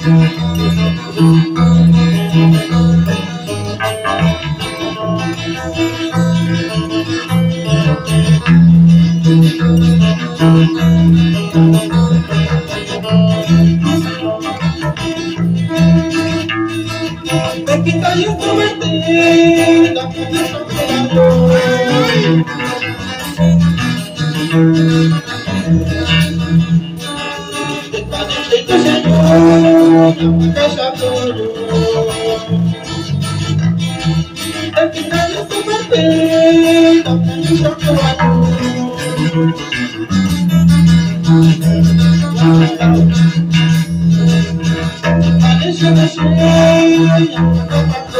Senhor deixa tudo. Eu quiser eu sou bebê, não tenho chocolate. Deixa eu mexer, não